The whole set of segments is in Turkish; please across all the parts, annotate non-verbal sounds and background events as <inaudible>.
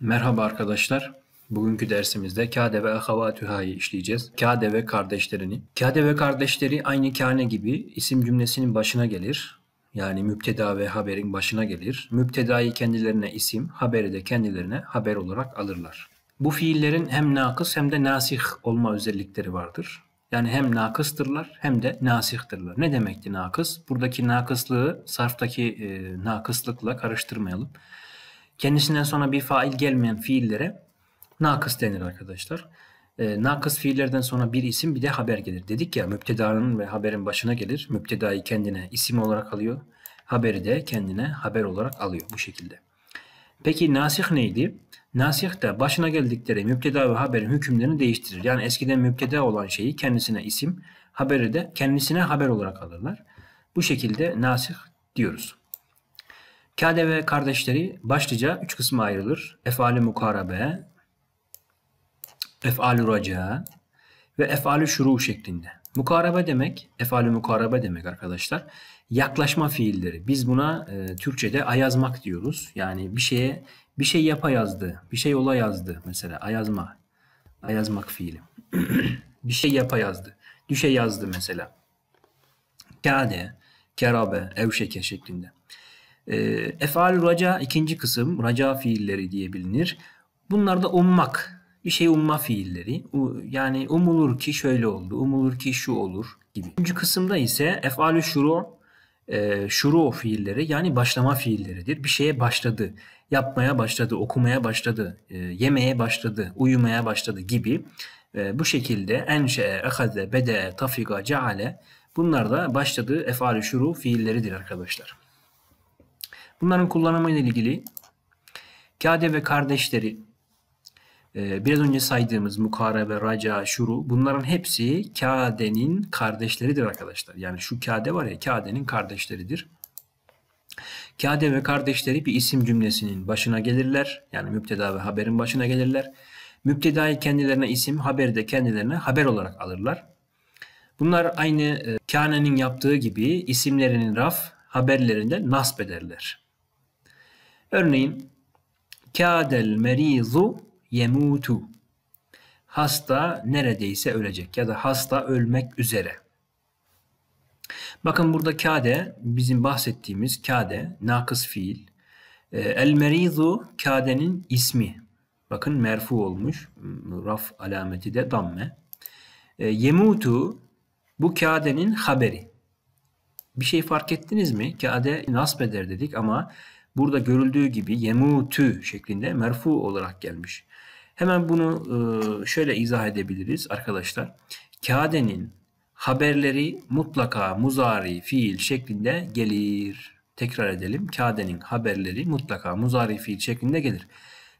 Merhaba arkadaşlar. Bugünkü dersimizde kâde ve ahavatüha'yı işleyeceğiz. Kâde ve kardeşlerini. Kâde ve kardeşleri aynı kâne gibi isim cümlesinin başına gelir. Yani müpteda ve haberin başına gelir. Müptedayı kendilerine isim, haberi de kendilerine haber olarak alırlar. Bu fiillerin hem nakıs hem de nasih olma özellikleri vardır. Yani hem nakıstırlar hem de nasihtirler. Ne demekti nakıs? Buradaki nakıslığı sarftaki e, nakıslıkla karıştırmayalım. Kendisinden sonra bir fail gelmeyen fiillere nakıs denir arkadaşlar. E, nakıs fiillerden sonra bir isim bir de haber gelir. Dedik ya müptedanın ve haberin başına gelir. Müptedayı kendine isim olarak alıyor. Haberi de kendine haber olarak alıyor bu şekilde. Peki nasih neydi? Nasih de başına geldikleri müpteda ve haberin hükümlerini değiştirir. Yani eskiden müpteda olan şeyi kendisine isim, haberi de kendisine haber olarak alırlar. Bu şekilde nasih diyoruz. Kade ve kardeşleri başlıca üç kısma ayrılır. Efali mukarabe, efali raca ve efali şuru şeklinde. Mukarabe demek, efali mukarabe demek arkadaşlar. Yaklaşma fiilleri. Biz buna e, Türkçe'de ayazmak diyoruz. Yani bir şeye bir şey yapa yazdı, bir şey ola yazdı mesela ayazma. Ayazmak fiili. <clears throat> bir şey yapa yazdı. Düşe yazdı mesela. Kade, kerabe, evşeke şeklinde. E, efal raca ikinci kısım raca fiilleri diye bilinir. Bunlar da ummak. Bir şey umma fiilleri. Yani umulur ki şöyle oldu, umulur ki şu olur gibi. Üçüncü kısımda ise efalü şuru e, şuru fiilleri yani başlama fiilleridir. Bir şeye başladı, yapmaya başladı, okumaya başladı, e, yemeye başladı, uyumaya başladı gibi. E, bu şekilde enşe, ehaze, bede, tafiga, ceale bunlar da başladığı efalü şuru fiilleridir arkadaşlar. Bunların kullanımı ile ilgili kade ve kardeşleri e, biraz önce saydığımız mukarebe, raca, şuru bunların hepsi kadenin kardeşleridir arkadaşlar. Yani şu kade var ya kadenin kardeşleridir. Kade ve kardeşleri bir isim cümlesinin başına gelirler. Yani müpteda ve haberin başına gelirler. Müptedayı kendilerine isim, haberi de kendilerine haber olarak alırlar. Bunlar aynı e, kanenin yaptığı gibi isimlerinin raf, haberlerinde nasp ederler. Örneğin kâdel merizu yemutu. Hasta neredeyse ölecek ya da hasta ölmek üzere. Bakın burada kade bizim bahsettiğimiz kade nakıs fiil. Ee, el merizu kadenin ismi. Bakın merfu olmuş. Raf alameti de damme. E, yemutu bu kadenin haberi. Bir şey fark ettiniz mi? Kade nasb eder dedik ama burada görüldüğü gibi yemutu şeklinde merfu olarak gelmiş. Hemen bunu e, şöyle izah edebiliriz arkadaşlar. Kadenin haberleri mutlaka muzari fiil şeklinde gelir. Tekrar edelim. Kadenin haberleri mutlaka muzari fiil şeklinde gelir.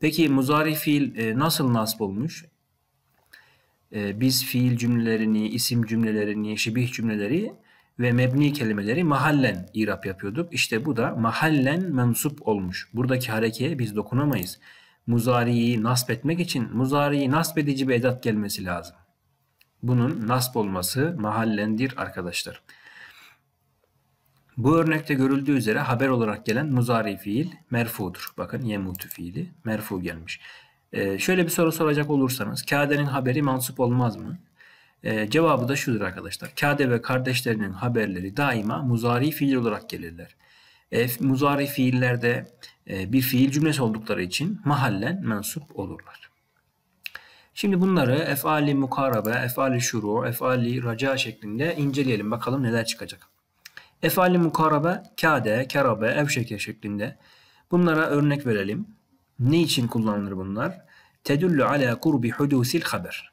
Peki muzari fiil e, nasıl nasb olmuş? E, biz fiil cümlelerini, isim cümlelerini, şibih cümleleri ve mebni kelimeleri mahallen irap yapıyorduk. İşte bu da mahallen mensup olmuş. Buradaki harekeye biz dokunamayız. Muzariyi nasp etmek için muzariyi nasp edici bir edat gelmesi lazım. Bunun nasp olması mahallendir arkadaşlar. Bu örnekte görüldüğü üzere haber olarak gelen muzari fiil merfudur. Bakın yemutu fiili merfu gelmiş. Ee, şöyle bir soru soracak olursanız kadenin haberi mansup olmaz mı? Ee, cevabı da şudur arkadaşlar. Kade ve kardeşlerinin haberleri daima muzari fiil olarak gelirler. E, muzari fiillerde e, bir fiil cümlesi oldukları için mahallen mensup olurlar. Şimdi bunları efali mukarabe, efali şuru, efali raca şeklinde inceleyelim. Bakalım neler çıkacak. Efali mukarabe, kade, kerabe, evşeke şeklinde. Bunlara örnek verelim. Ne için kullanılır bunlar? Tedullu ala kurbi hudusil haber.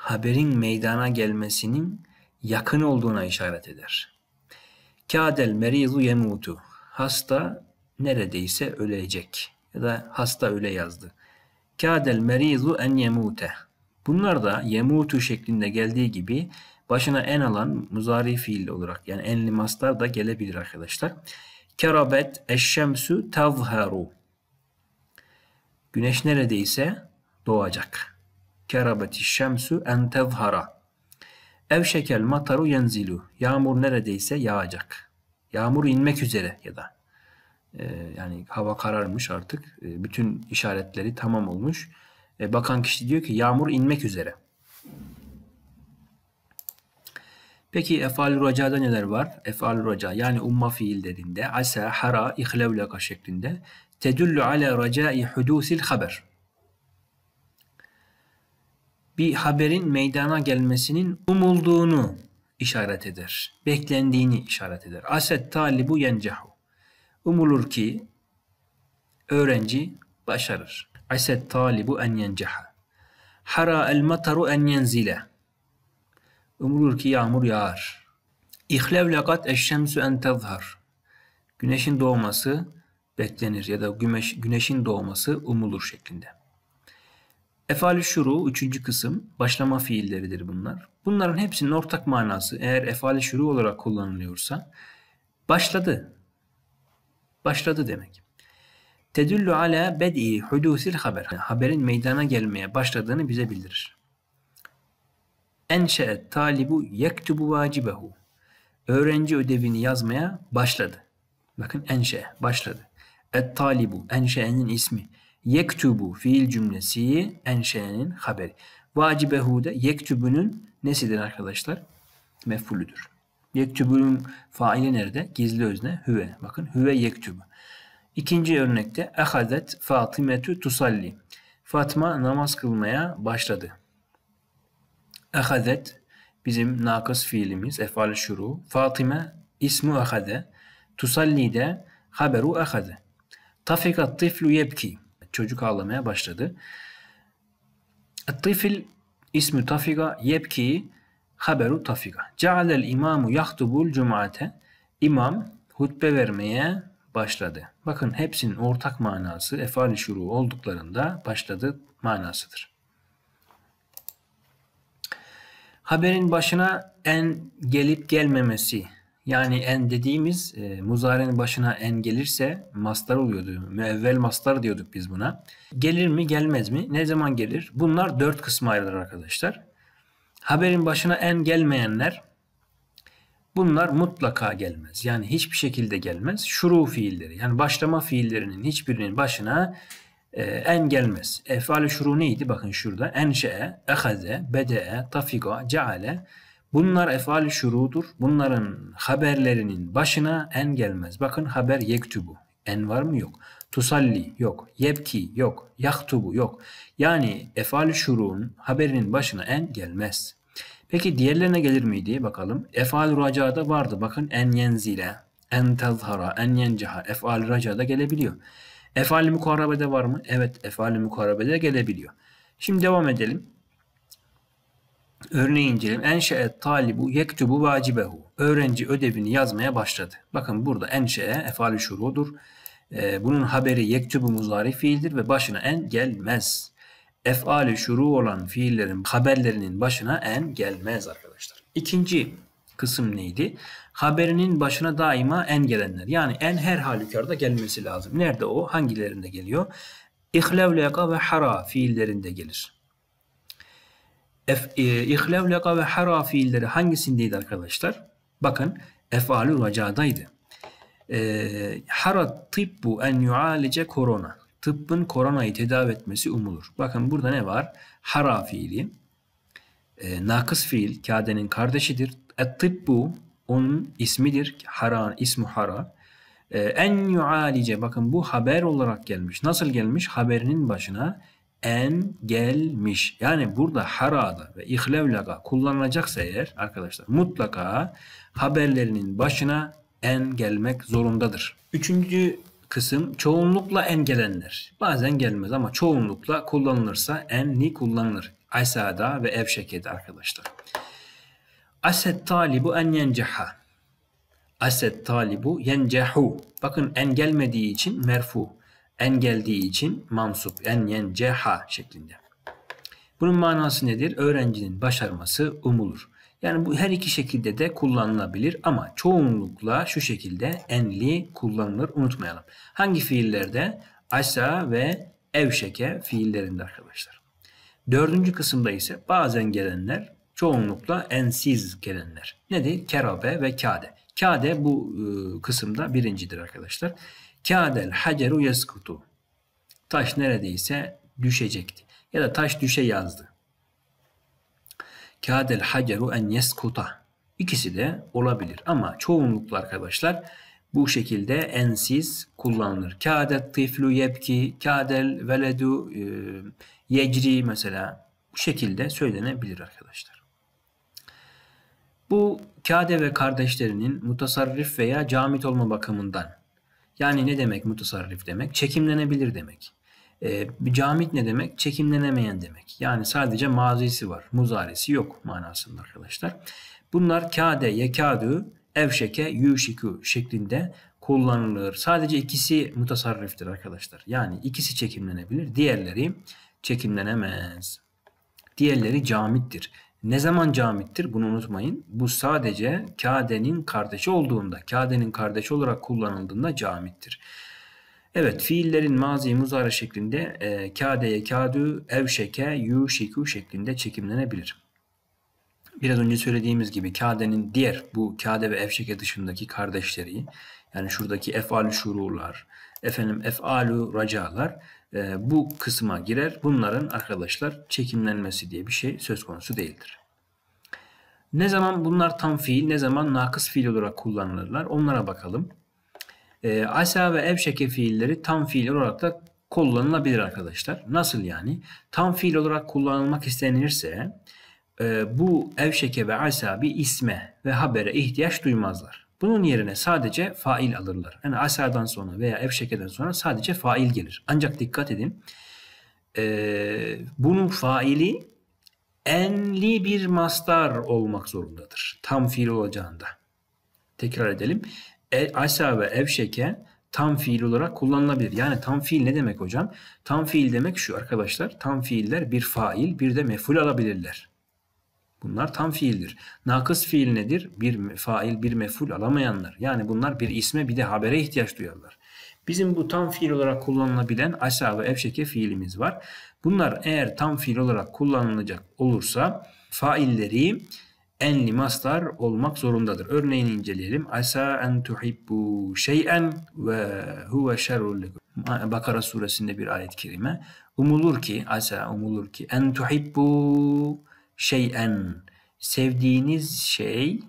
Haberin meydana gelmesinin yakın olduğuna işaret eder. Kâdel merizu yemutu. Hasta neredeyse ölecek. Ya da hasta öyle yazdı. Kâdel merizu en yemute. Bunlar da yemutu şeklinde geldiği gibi başına en alan muzari fiil olarak yani enli mastar da gelebilir arkadaşlar. Kerabet eşşemsu tavharu. Güneş neredeyse doğacak. Kerabeti şemsu en tevhara. Evşekel mataru yenzilu. Yağmur neredeyse yağacak. Yağmur inmek üzere ya da E, yani hava kararmış artık. E, bütün işaretleri tamam olmuş. E, bakan kişi diyor ki yağmur inmek üzere. Peki efal racada neler var? Efal raca yani umma fiillerinde asa, hara, ihlevlaka şeklinde tedullu ala racai hudusil haber. Bir haberin meydana gelmesinin umulduğunu işaret eder. Beklendiğini işaret eder. Aset talibu yencehu. Umulur ki öğrenci başarır. Aset talibu en yenceha. Hara el mataru en yenzile. Umulur ki yağmur yağar. İhlev lekat eşşemsü en tezhar. Güneşin doğması beklenir ya da güneş, güneşin doğması umulur şeklinde. Efali şuru üçüncü kısım başlama fiilleridir bunlar. Bunların hepsinin ortak manası eğer efali şuru olarak kullanılıyorsa başladı. Başladı demek. Tedullu ala bed'i hudusil haber. Haberin meydana gelmeye başladığını bize bildirir. Enşe'et talibu yektubu vacibehu. Öğrenci ödevini yazmaya başladı. Bakın enşe başladı. Et talibu enşe'nin ismi. Yektubu fiil cümlesi enşe'nin haberi. Vacibehu da yektubunun nesidir arkadaşlar? Mef'ulüdür. Yektubunun faili nerede? Gizli özne hüve. Bakın hüve yektubu. İkinci örnekte ehazet Fatimetu tusalli. Fatma namaz kılmaya başladı. Ehazet bizim nakıs fiilimiz efal şuru. Fatime ismu ehade. Tusalli de haberu ehade. Tafika tiflu yebki. Çocuk ağlamaya başladı. Tifil ismi tafika yebki haberu tafika. Cealel imamu yahtubul cumate. İmam hutbe vermeye başladı. Bakın hepsinin ortak manası efal şuru olduklarında başladı manasıdır. Haberin başına en gelip gelmemesi yani en dediğimiz e, muzarenin başına en gelirse mastar oluyordu. Müevvel mastar diyorduk biz buna. Gelir mi gelmez mi? Ne zaman gelir? Bunlar dört kısma ayrılır arkadaşlar. Haberin başına en gelmeyenler bunlar mutlaka gelmez. Yani hiçbir şekilde gelmez. Şuru fiilleri yani başlama fiillerinin hiçbirinin başına e, en gelmez. Efali şuru neydi? Bakın şurada. Enşe'e, ehaze, bede'e, tafiga, ceale. Bunlar efali şurudur. Bunların haberlerinin başına en gelmez. Bakın haber yektubu. En var mı? Yok. Tusalli yok. Yebki yok. Yaktubu yok. Yani efali şurun haberinin başına en gelmez. Peki diğerlerine gelir miydi? Bakalım. Efal racada vardı. Bakın en yenzile, en tezhara, en yenceha. Efal racada gelebiliyor. Efal-i mukarabede var mı? Evet, efal-i mukarabede gelebiliyor. Şimdi devam edelim. Örneği inceleyelim. Enşe'et talibu yektubu vacibehu. Öğrenci ödevini yazmaya başladı. Bakın burada enşe'e efal-i şurudur. Ee, bunun haberi yektubu muzari fiildir ve başına en gelmez. Efali şuru olan fiillerin haberlerinin başına en gelmez arkadaşlar. İkinci kısım neydi? Haberinin başına daima en gelenler. Yani en her halükarda gelmesi lazım. Nerede o? Hangilerinde geliyor? İhlevleka ve hara fiillerinde gelir. E, ve hara fiilleri hangisindeydi arkadaşlar? Bakın efalü racadaydı. E, hara tibbu en yualice korona. Tıbbın koronayı tedavi etmesi umulur. Bakın burada ne var? Hara fiili. E, nakıs fiil kadenin kardeşidir. Et-tıbbu onun ismidir. Hara, ismu hara. Ee, en yualice bakın bu haber olarak gelmiş. Nasıl gelmiş? Haberinin başına en gelmiş. Yani burada harada ve ihlevlaga kullanılacaksa eğer arkadaşlar mutlaka haberlerinin başına en gelmek zorundadır. Üçüncü kısım çoğunlukla en gelenler. Bazen gelmez ama çoğunlukla kullanılırsa enli kullanılır. Asada ve evşekede arkadaşlar. Aset talibu en yenceha. Aset talibu yencehu. Bakın en gelmediği için merfu. En geldiği için mansup. En yenceha şeklinde. Bunun manası nedir? Öğrencinin başarması umulur. Yani bu her iki şekilde de kullanılabilir ama çoğunlukla şu şekilde enli kullanılır unutmayalım. Hangi fiillerde? Asa ve evşeke fiillerinde arkadaşlar. Dördüncü kısımda ise bazen gelenler çoğunlukla ensiz gelenler. Nedir? Kerabe ve kade. Kade bu e, kısımda birincidir arkadaşlar. Kâdel haceru yeskutu. Taş neredeyse düşecekti. Ya da taş düşe yazdı. Kâdel haceru en yeskuta. İkisi de olabilir ama çoğunlukla arkadaşlar bu şekilde ensiz kullanılır. Kâdet tiflu yebki, kâdel veledu e, yecri mesela bu şekilde söylenebilir arkadaşlar. Bu kade ve kardeşlerinin mutasarrif veya camit olma bakımından yani ne demek mutasarrif demek? Çekimlenebilir demek. E, camit ne demek? Çekimlenemeyen demek. Yani sadece mazisi var. Muzaresi yok manasında arkadaşlar. Bunlar kade, yekadu, evşeke, yuşiku şeklinde kullanılır. Sadece ikisi mutasarriftir arkadaşlar. Yani ikisi çekimlenebilir. Diğerleri çekimlenemez. Diğerleri camittir. Ne zaman camittir? Bunu unutmayın. Bu sadece kadenin kardeşi olduğunda, kadenin kardeşi olarak kullanıldığında camittir. Evet, fiillerin mazi muzare şeklinde e, kadeye kadu, evşeke, yuşiku şeklinde çekimlenebilir. Biraz önce söylediğimiz gibi kadenin diğer bu kade ve evşeke dışındaki kardeşleri yani şuradaki efalü şurular, efendim efalu racalar e, bu kısma girer. Bunların arkadaşlar çekimlenmesi diye bir şey söz konusu değildir. Ne zaman bunlar tam fiil, ne zaman nakıs fiil olarak kullanılırlar onlara bakalım. E, asa ve evşeke fiilleri tam fiil olarak da kullanılabilir arkadaşlar. Nasıl yani? Tam fiil olarak kullanılmak istenirse e, bu evşeke ve asa bir isme ve habere ihtiyaç duymazlar. Bunun yerine sadece fail alırlar. Yani asadan sonra veya evşekeden sonra sadece fail gelir. Ancak dikkat edin. E, bunun faili enli bir mastar olmak zorundadır. Tam fiil olacağında. Tekrar edelim. E, asa ve evşeke tam fiil olarak kullanılabilir. Yani tam fiil ne demek hocam? Tam fiil demek şu arkadaşlar. Tam fiiller bir fail bir de meful alabilirler. Bunlar tam fiildir. Nakıs fiil nedir? Bir fail, bir meful alamayanlar. Yani bunlar bir isme bir de habere ihtiyaç duyarlar. Bizim bu tam fiil olarak kullanılabilen asa ve evşeke fiilimiz var. Bunlar eğer tam fiil olarak kullanılacak olursa failleri enli mastar olmak zorundadır. Örneğini inceleyelim. Asa en tuhibbu şey'en ve huve şerrul Bakara suresinde bir ayet-i kerime. Umulur ki, asa umulur ki en tuhibbu şey'en sevdiğiniz şey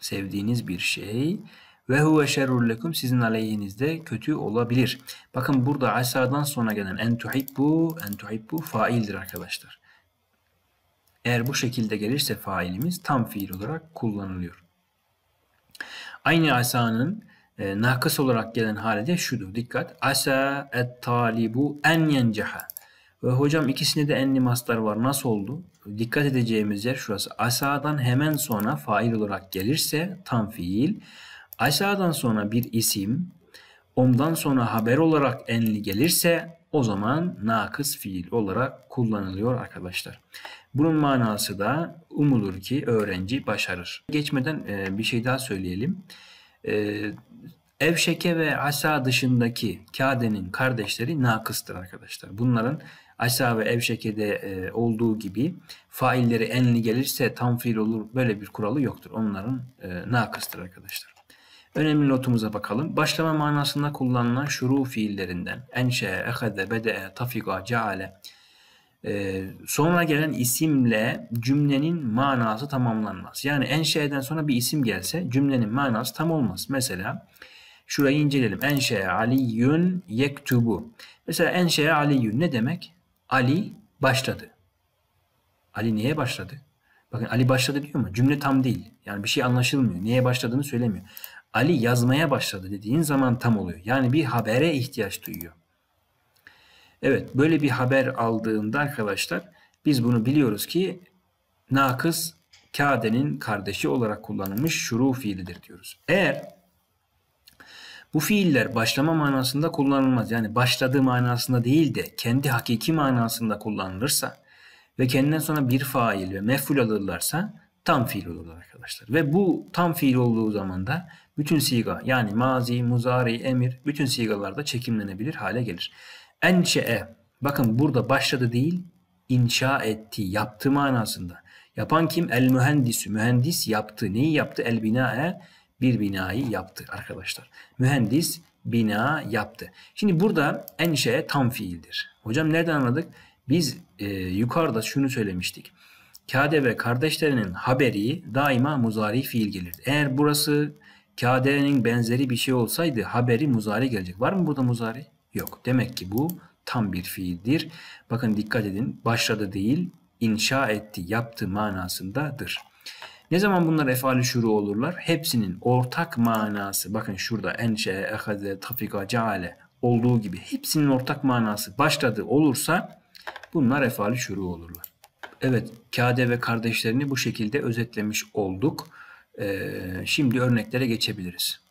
sevdiğiniz bir şey ve huve şerrul lekum sizin aleyhinizde kötü olabilir. Bakın burada asadan sonra gelen en tuhibbu en tuhibbu faildir arkadaşlar. Eğer bu şekilde gelirse failimiz tam fiil olarak kullanılıyor. Aynı asanın e, nakıs olarak gelen hali de şudur. Dikkat. Asa et talibu en yenceha. Ve hocam ikisinde de enli mastar var. Nasıl oldu? Dikkat edeceğimiz yer şurası. Asadan hemen sonra fail olarak gelirse tam fiil. Asadan sonra bir isim, ondan sonra haber olarak enli gelirse o zaman nakıs fiil olarak kullanılıyor arkadaşlar. Bunun manası da umulur ki öğrenci başarır. Geçmeden e, bir şey daha söyleyelim. E, Evşeke ve Asa dışındaki kadenin kardeşleri nakıstır arkadaşlar. Bunların Asa ve Evşeke'de e, olduğu gibi failleri enli gelirse tam fiil olur. Böyle bir kuralı yoktur. Onların e, nakıstır arkadaşlar. Önemli notumuza bakalım. Başlama manasında kullanılan şuru fiillerinden enşe, ehade, bede'e, tafiga, ceale ee, sonra gelen isimle cümlenin manası tamamlanmaz. Yani enşe'den sonra bir isim gelse cümlenin manası tam olmaz. Mesela şurayı inceleyelim. Enşe aliyun yektubu. Mesela enşe aliyun ne demek? Ali başladı. Ali niye başladı? Bakın Ali başladı diyor mu? Cümle tam değil. Yani bir şey anlaşılmıyor. Niye başladığını söylemiyor. Ali yazmaya başladı dediğin zaman tam oluyor. Yani bir habere ihtiyaç duyuyor. Evet böyle bir haber aldığında arkadaşlar biz bunu biliyoruz ki nakıs kadenin kardeşi olarak kullanılmış şuru fiilidir diyoruz. Eğer bu fiiller başlama manasında kullanılmaz. Yani başladığı manasında değil de kendi hakiki manasında kullanılırsa ve kendinden sonra bir fail ve meful alırlarsa tam fiil olurlar arkadaşlar. Ve bu tam fiil olduğu zaman da bütün siga yani mazi, muzari, emir bütün sigalarda çekimlenebilir hale gelir. Enşe'e bakın burada başladı değil inşa etti, yaptı manasında. Yapan kim? El mühendisü. Mühendis yaptı. Neyi yaptı? El bina'e bir binayı yaptı arkadaşlar. Mühendis bina yaptı. Şimdi burada enşe tam fiildir. Hocam nereden anladık? Biz e, yukarıda şunu söylemiştik. Kade ve kardeşlerinin haberi daima muzari fiil gelir. Eğer burası kadenin benzeri bir şey olsaydı haberi muzari gelecek. Var mı burada muzari? Yok. Demek ki bu tam bir fiildir. Bakın dikkat edin. Başladı değil, inşa etti, yaptı manasındadır. Ne zaman bunlar efali şuru olurlar? Hepsinin ortak manası. Bakın şurada enşe, ehaze, tafika, ceale olduğu gibi hepsinin ortak manası başladı olursa bunlar efali şuru olurlar. Evet, Kade ve kardeşlerini bu şekilde özetlemiş olduk. Ee, şimdi örneklere geçebiliriz.